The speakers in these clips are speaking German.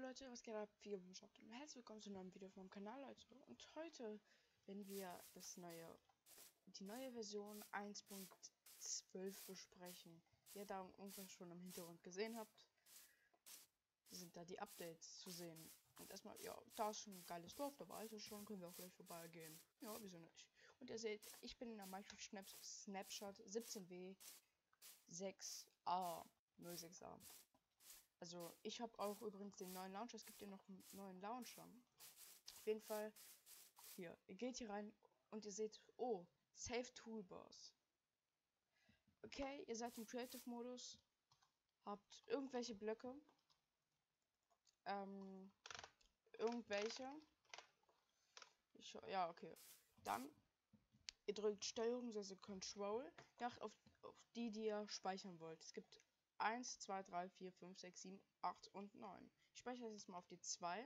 Leute, was geht ab? Viele Wünsche und herzlich willkommen zu einem neuen Video vom Kanal, Leute. Und heute werden wir das neue, die neue Version 1.12 besprechen. Wie ihr da irgendwas schon im Hintergrund gesehen habt, sind da die Updates zu sehen. Und erstmal, ja, da ist schon ein geiles Dorf, da war es schon, können wir auch gleich vorbeigehen. Ja, wieso nicht? Und ihr seht, ich bin in der Minecraft Snapshot 17W 6A 06A. Also ich habe auch übrigens den neuen Launcher. Es gibt ja noch einen neuen Launcher. Auf jeden Fall hier. Ihr geht hier rein und ihr seht, oh, Save Toolbars. Okay, ihr seid im Creative Modus, habt irgendwelche Blöcke, ähm, irgendwelche. Ich, ja, okay. Dann ihr drückt Steuerung, also Control, nach auf, auf die, die ihr speichern wollt. Es gibt 1, 2, 3, 4, 5, 6, 7, 8 und 9. Ich speichere das jetzt mal auf die 2.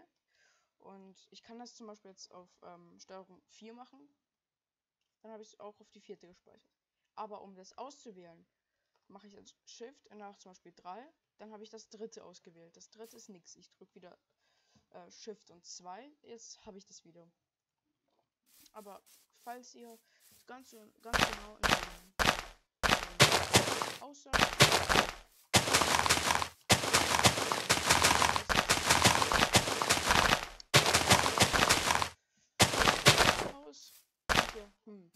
Und ich kann das zum Beispiel jetzt auf ähm, Steuerung 4 machen. Dann habe ich es auch auf die vierte gespeichert. Aber um das auszuwählen, mache ich jetzt Shift und nach zum Beispiel 3. Dann habe ich das dritte ausgewählt. Das dritte ist nichts. Ich drücke wieder äh, Shift und 2. Jetzt habe ich das wieder. Aber falls ihr ganz, ganz genau in den, in den Aussagen hier, hm,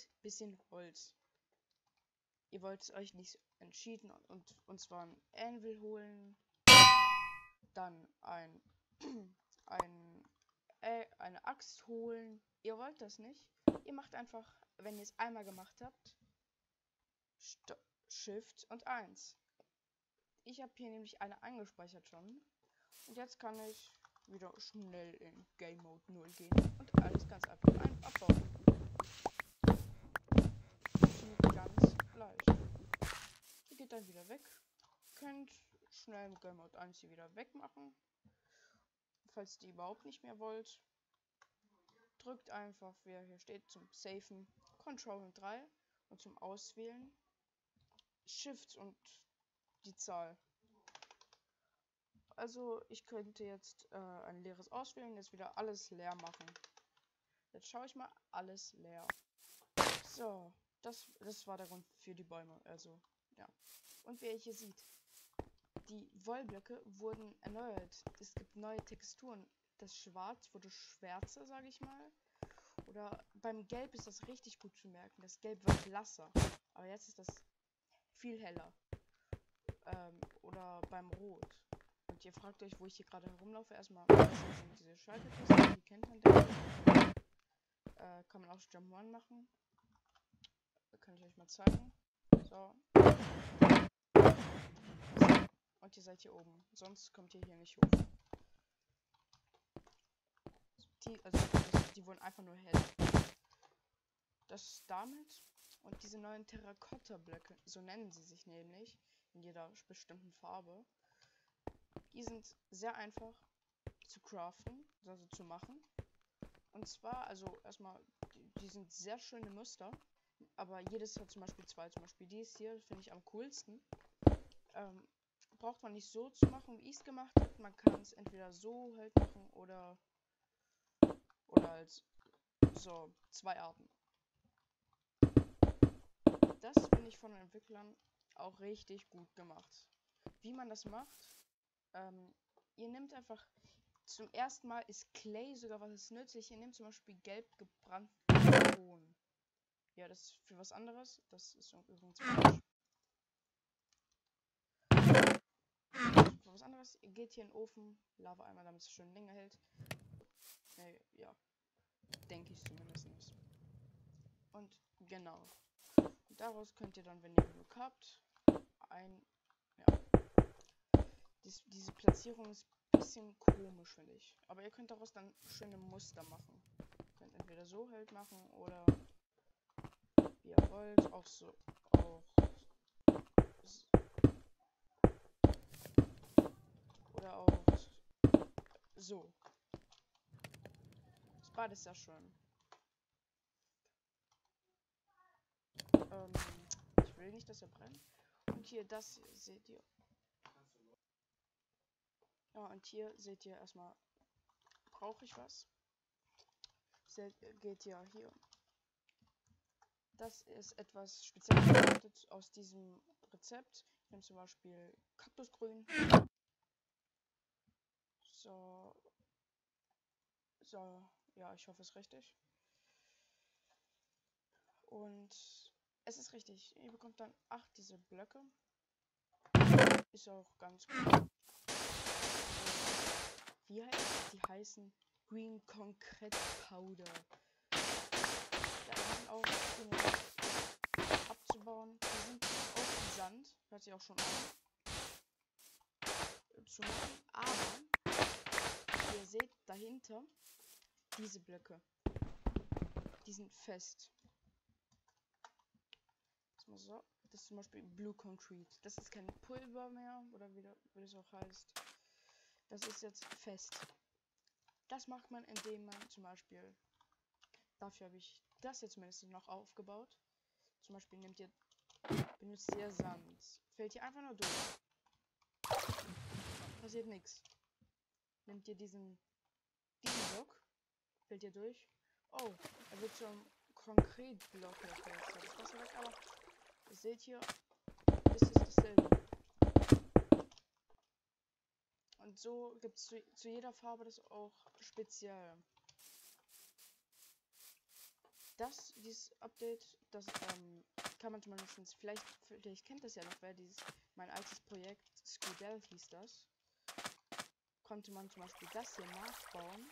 ein bisschen Holz. Ihr wollt euch nicht entschieden und und zwar ein Anvil holen, dann ein, ein äh, eine Axt holen. Ihr wollt das nicht. Ihr macht einfach, wenn ihr es einmal gemacht habt, Sto Shift und 1. Ich habe hier nämlich eine eingespeichert schon. Und jetzt kann ich wieder schnell in Game Mode 0 gehen und alles ganz einfach ein abbauen. Ihr dann wieder weg. Könnt schnell im Game Mode 1 hier wieder wegmachen. Falls die überhaupt nicht mehr wollt. Drückt einfach, wer hier steht, zum Safen Control und 3 und zum Auswählen Shift und die Zahl. Also ich könnte jetzt äh, ein leeres auswählen, jetzt wieder alles leer machen. Jetzt schaue ich mal alles leer. So, das, das war der Grund für die Bäume. Also, ja. Und wie ihr hier sieht, die Wollblöcke wurden erneuert. Es gibt neue Texturen. Das Schwarz wurde schwärzer, sage ich mal. Oder beim Gelb ist das richtig gut zu merken. Das Gelb wird blasser. Aber jetzt ist das viel heller. Ähm, oder beim Rot. Und ihr fragt euch, wo ich hier gerade herumlaufe. Erstmal, diese Schaltertasten, die kennt man denke äh, Kann man auch Jump One machen. Kann ich euch mal zeigen. So. Und ihr seid hier oben. Sonst kommt ihr hier nicht hoch. Die, also, die wurden einfach nur hell. Das damit. Und diese neuen Terrakotta-Blöcke, so nennen sie sich nämlich, in jeder bestimmten Farbe, die sind sehr einfach zu craften, also zu machen. Und zwar, also erstmal, die, die sind sehr schöne Muster, aber jedes hat zum Beispiel zwei. Zum Beispiel dies hier finde ich am coolsten. Ähm, braucht man nicht so zu machen, wie ich es gemacht habe. Man kann es entweder so halt machen oder oder als so zwei Arten. Das finde ich von den Entwicklern auch richtig gut gemacht. Wie man das macht, ähm, ihr nehmt einfach zum ersten Mal ist Clay sogar was ist nützlich. Ihr nehmt zum Beispiel gelb gebrannten Ton. Ja, das ist für was anderes. Das ist übrigens falsch. Für was anderes. Ihr geht hier in den Ofen, Lava einmal, damit es schön länger hält. Äh, ja. Denke ich zumindest. Und genau. Daraus könnt ihr dann, wenn ihr genug habt, ein dies, diese Platzierung ist ein bisschen komisch, finde ich. Aber ihr könnt daraus dann schöne Muster machen. Ihr könnt entweder so halt machen oder ihr wollt. Auch so. Auch oder auch so. Das Bad ist ja schön. Ähm, ich will nicht, dass er brennt. Und hier das seht ihr Ja, und hier seht ihr erstmal, brauche ich was? Seht, geht ja hier. Das ist etwas speziell aus diesem Rezept. Ich nehme zum Beispiel Kaktusgrün. So. So, ja, ich hoffe es ist richtig. Und es ist richtig. Ihr bekommt dann acht diese Blöcke. Ist auch ganz gut. Wie heißt die heißen Green Concrete Powder. Da sind auch abzubauen. Die sind auch Sand. Hört sich auch schon an. Zu machen. Aber ihr seht dahinter diese Blöcke. Die sind fest. So. Das ist zum Beispiel Blue Concrete. Das ist kein Pulver mehr, oder wie, wie das auch heißt. Das ist jetzt fest. Das macht man, indem man zum Beispiel, dafür habe ich das jetzt mindestens noch aufgebaut. Zum Beispiel nehmt ihr, benutzt ihr Sand. Fällt hier einfach nur durch. Passiert nichts. Nehmt ihr diesen, diesen Block, fällt ihr durch. Oh, er wird zum Konkretblock hergestellt. Das Wasser weg, aber ihr seht hier, ist es dasselbe. Und so gibt es zu, zu, jeder Farbe das auch speziell. Das, dieses Update, das ähm, kann man zumindest, vielleicht, vielleicht kennt das ja noch, wer dieses, mein altes Projekt, Scoodel hieß das. Konnte man zum Beispiel das hier nachbauen.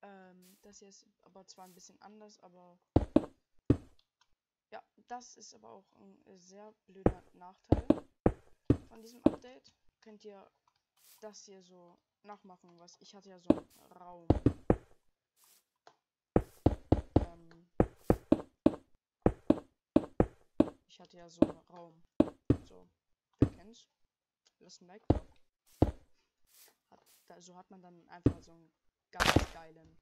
Ähm, das hier ist aber zwar ein bisschen anders, aber ja, das ist aber auch ein sehr blöder Nachteil von diesem Update. Könnt ihr das hier so nachmachen, was ich hatte ja so einen Raum. Ähm ich hatte ja so einen Raum. So, wer kennt's? Ein Like Hat, da, so hat man dann einfach so einen ganz geilen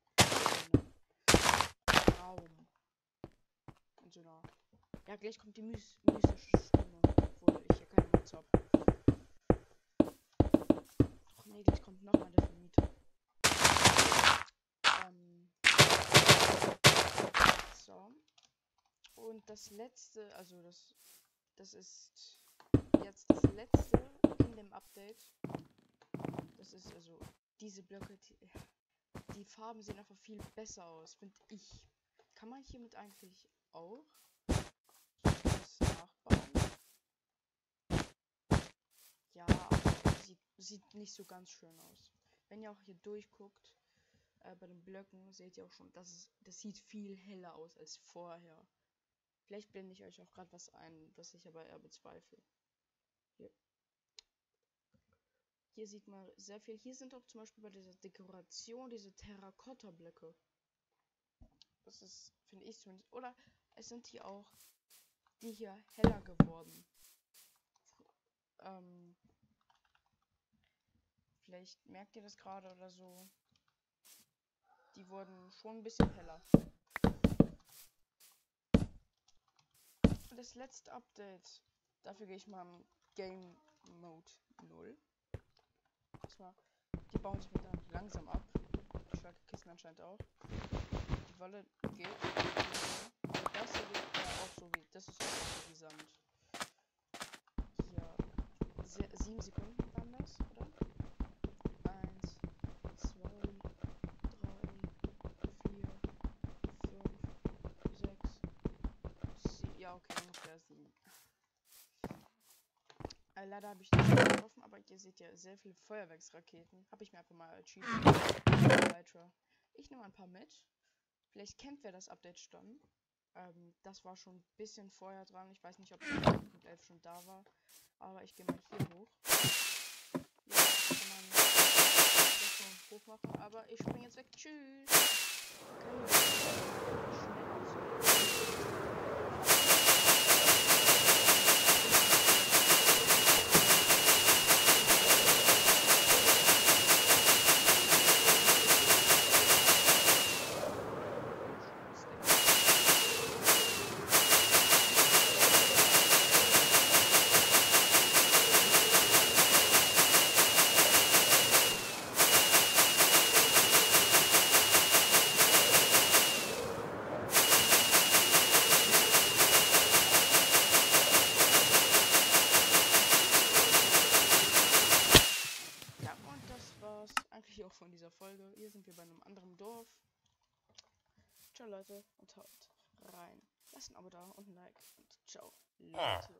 Raum. Und so einer. Ja, gleich kommt die mystische Stimme, obwohl ich hier keine Mods habe. Nee, gleich kommt nochmal der Vermieter. Ähm, so. Und das letzte, also das, das ist jetzt das letzte in dem Update. Das ist also diese Blöcke, die, die Farben sehen einfach viel besser aus, finde ich. Kann man hiermit eigentlich auch das nachbauen? Ja, sieht, sieht nicht so ganz schön aus. Wenn ihr auch hier durchguckt, äh, bei den Blöcken, seht ihr auch schon, dass es, das sieht viel heller aus als vorher. Vielleicht blende ich euch auch gerade was ein, was ich aber eher bezweifle. Hier. Hier sieht man sehr viel. Hier sind auch zum Beispiel bei dieser Dekoration diese Terrakotta-Blöcke. Das ist, finde ich zumindest. Oder es sind hier auch die hier heller geworden. Ähm, Vielleicht merkt ihr das gerade oder so. Die wurden schon ein bisschen heller. Das letzte Update. Dafür gehe ich mal im Game Mode 0. Und zwar, die bauen sich mit langsam ab. Die starke Kisten anscheinend auch. Die Wolle geht. Aber das hier geht ja auch so wie. Das ist auch so wie Sand. Hier. sieben Sekunden waren das, oder? okay, ungefähr sieben. Äh, leider habe ich nicht getroffen, aber ihr seht ja sehr viele Feuerwerksraketen. Habe ich mir einfach mal achieved. Ich nehme ein paar mit. Vielleicht kennt wer das Update schon. Ähm, das war schon ein bisschen vorher dran. Ich weiß nicht, ob 11 schon da war. Aber ich gehe mal hier hoch. Ja, kann man das schon hoch machen. Aber ich springe jetzt weg. Tschüss. Okay. Ciao Leute und haut rein. Lasst ein Abo da und ein Like und ciao Leute.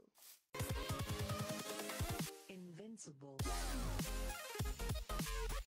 Invincible.